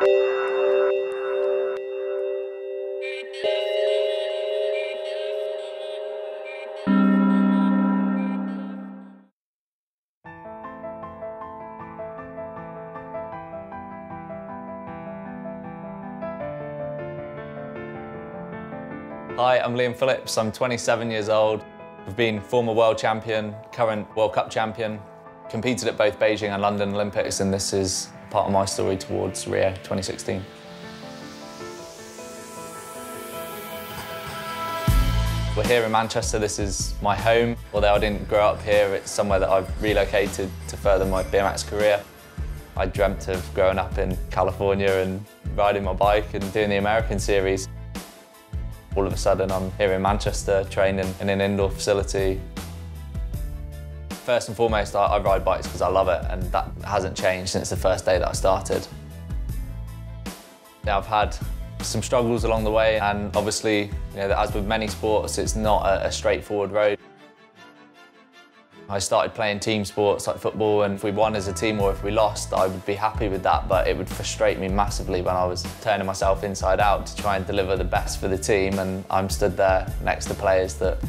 Hi, I'm Liam Phillips. I'm 27 years old. I've been former world champion, current World Cup champion, competed at both Beijing and London Olympics, and this is part of my story towards Rio 2016. We're here in Manchester, this is my home. Although I didn't grow up here, it's somewhere that I've relocated to further my BMX career. I dreamt of growing up in California and riding my bike and doing the American series. All of a sudden I'm here in Manchester training in an indoor facility. First and foremost, I, I ride bikes because I love it and that hasn't changed since the first day that I started. I've had some struggles along the way and obviously, you know, as with many sports, it's not a, a straightforward road. I started playing team sports like football and if we won as a team or if we lost, I would be happy with that, but it would frustrate me massively when I was turning myself inside out to try and deliver the best for the team and I'm stood there next to players that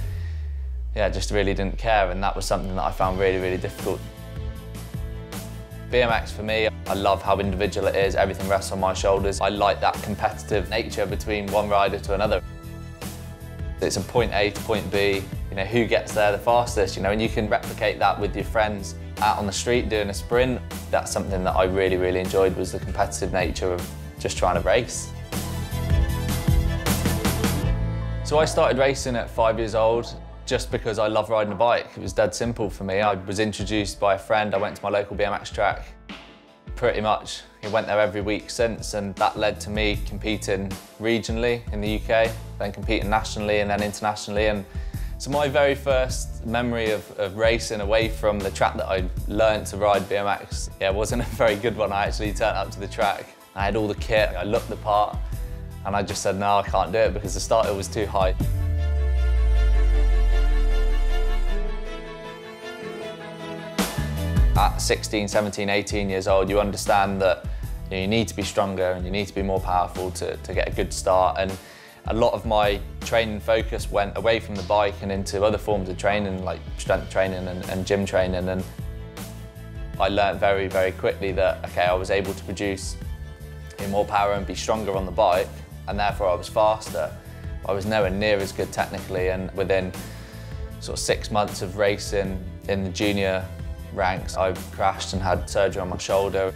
yeah, just really didn't care and that was something that I found really, really difficult. BMX for me, I love how individual it is, everything rests on my shoulders. I like that competitive nature between one rider to another. It's a point A to point B, you know, who gets there the fastest, you know, and you can replicate that with your friends out on the street doing a sprint. That's something that I really, really enjoyed was the competitive nature of just trying to race. So I started racing at five years old just because I love riding a bike. It was dead simple for me. I was introduced by a friend. I went to my local BMX track pretty much. He went there every week since and that led to me competing regionally in the UK, then competing nationally and then internationally. And so my very first memory of, of racing away from the track that I learned to ride BMX, yeah, wasn't a very good one. I actually turned up to the track. I had all the kit, I looked the part, and I just said, no, I can't do it because the starter was too high. At 16, 17, 18 years old, you understand that you, know, you need to be stronger and you need to be more powerful to, to get a good start. And a lot of my training focus went away from the bike and into other forms of training, like strength training and, and gym training. And I learned very, very quickly that, okay, I was able to produce more power and be stronger on the bike, and therefore I was faster. I was nowhere near as good technically, and within sort of six months of racing in the junior ranks, I crashed and had surgery on my shoulder.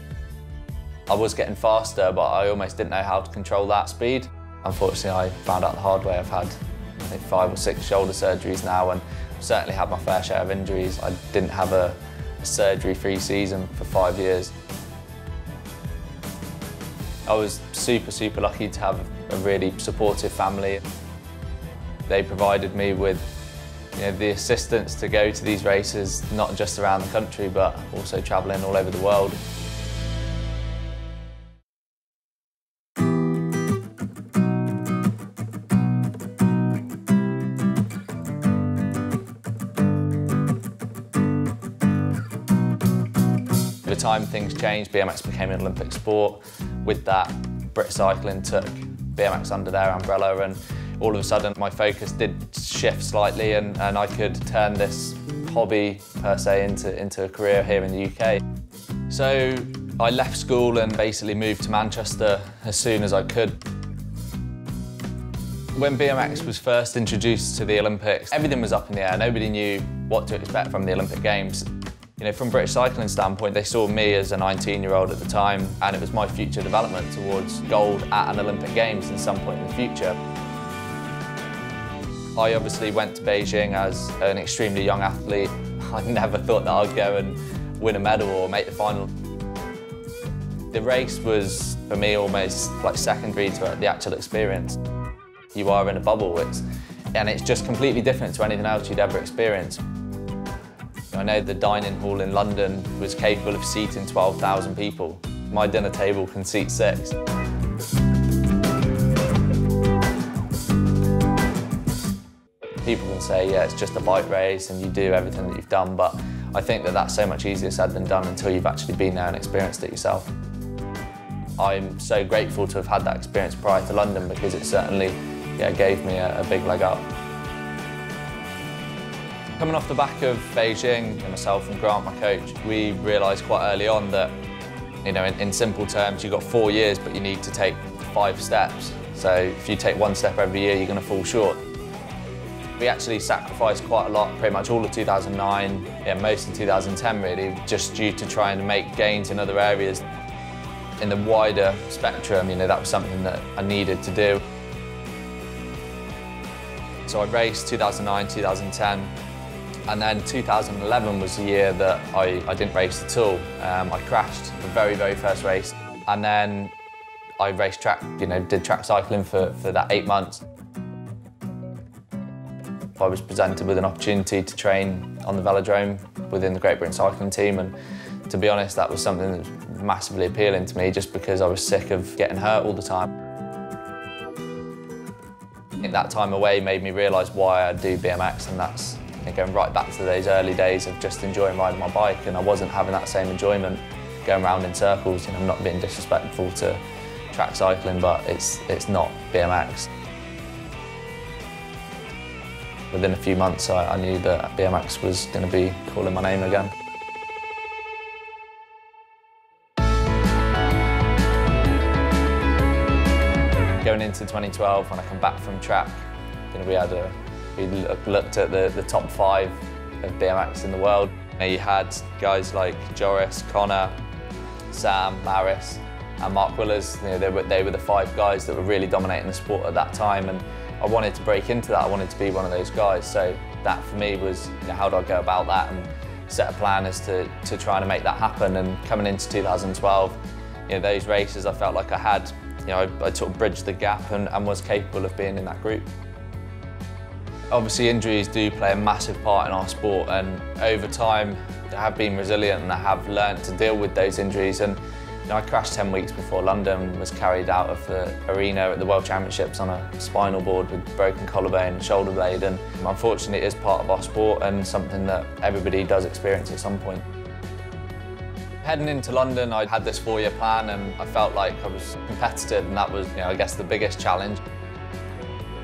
I was getting faster, but I almost didn't know how to control that speed. Unfortunately, I found out the hard way. I've had I think five or six shoulder surgeries now and certainly had my fair share of injuries. I didn't have a, a surgery-free season for five years. I was super, super lucky to have a really supportive family. They provided me with you know, the assistance to go to these races, not just around the country, but also travelling all over the world. Over time, things changed. BMX became an Olympic sport. With that, British Cycling took BMX under their umbrella and all of a sudden my focus did shift slightly and, and I could turn this hobby per se into, into a career here in the UK. So I left school and basically moved to Manchester as soon as I could. When BMX was first introduced to the Olympics, everything was up in the air. Nobody knew what to expect from the Olympic Games. You know, from British cycling standpoint, they saw me as a 19-year-old at the time, and it was my future development towards gold at an Olympic Games in some point in the future. I obviously went to Beijing as an extremely young athlete. I never thought that I'd go and win a medal or make the final. The race was, for me, almost like secondary to the actual experience. You are in a bubble, it's, and it's just completely different to anything else you'd ever experienced. I know the dining hall in London was capable of seating 12,000 people. My dinner table can seat six. People can say, yeah, it's just a bike race and you do everything that you've done, but I think that that's so much easier said than done until you've actually been there and experienced it yourself. I'm so grateful to have had that experience prior to London because it certainly yeah, gave me a, a big leg up. Coming off the back of Beijing, myself and Grant, my coach, we realised quite early on that, you know, in, in simple terms, you've got four years, but you need to take five steps. So if you take one step every year, you're going to fall short. We actually sacrificed quite a lot, pretty much all of 2009, yeah, most of 2010 really, just due to trying to make gains in other areas. In the wider spectrum, you know, that was something that I needed to do. So I raced 2009, 2010, and then 2011 was the year that I, I didn't race at all. Um, I crashed the very, very first race. And then I raced track, you know, did track cycling for, for that eight months. I was presented with an opportunity to train on the velodrome within the Great Britain cycling team and to be honest that was something that was massively appealing to me just because I was sick of getting hurt all the time. That time away made me realise why I do BMX and that's going right back to those early days of just enjoying riding my bike and I wasn't having that same enjoyment going around in circles. You know, I'm not being disrespectful to track cycling, but it's, it's not BMX. Within a few months, I, I knew that BMX was going to be calling my name again. Going into 2012, when I come back from track, you know, we had a we looked at the, the top five of BMX in the world. You had guys like Joris, Connor, Sam, Maris, and Marc Willers. You know, they, were, they were the five guys that were really dominating the sport at that time. And I wanted to break into that. I wanted to be one of those guys. So that for me was, you know, how do I go about that and set a plan as to, to try to make that happen. And coming into 2012, you know, those races, I felt like I had, you know, I, I sort of bridged the gap and, and was capable of being in that group. Obviously injuries do play a massive part in our sport and over time I have been resilient and I have learned to deal with those injuries and I crashed 10 weeks before London, was carried out of the arena at the World Championships on a spinal board with broken collarbone and shoulder blade and unfortunately it is part of our sport and something that everybody does experience at some point. Heading into London, I had this four-year plan and I felt like I was competitive and that was, you know, I guess the biggest challenge.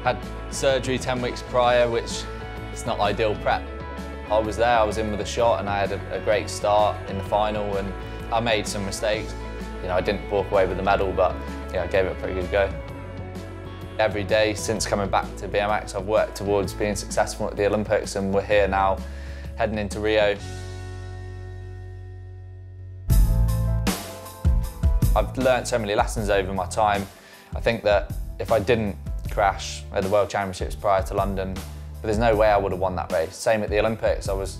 Had surgery 10 weeks prior, which is not ideal prep. I was there, I was in with a shot and I had a, a great start in the final and I made some mistakes. You know, I didn't walk away with the medal, but yeah, I gave it a pretty good go. Every day since coming back to BMX, I've worked towards being successful at the Olympics and we're here now, heading into Rio. I've learned so many lessons over my time. I think that if I didn't crash at the World Championships prior to London, there's no way I would have won that race. Same at the Olympics, I was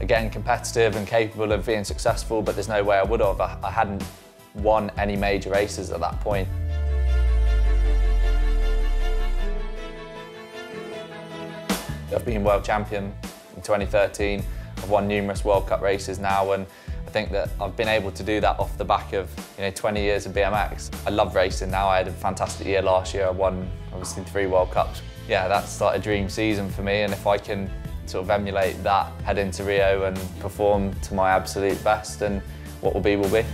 again competitive and capable of being successful, but there's no way I would have. I, I hadn't won any major races at that point. I've been world champion in 2013. I've won numerous World Cup races now and I think that I've been able to do that off the back of you know 20 years of BMX. I love racing now. I had a fantastic year last year. I won obviously three World Cups. Yeah, that's like a dream season for me and if I can sort of emulate that, head into Rio and perform to my absolute best, then what will be will be.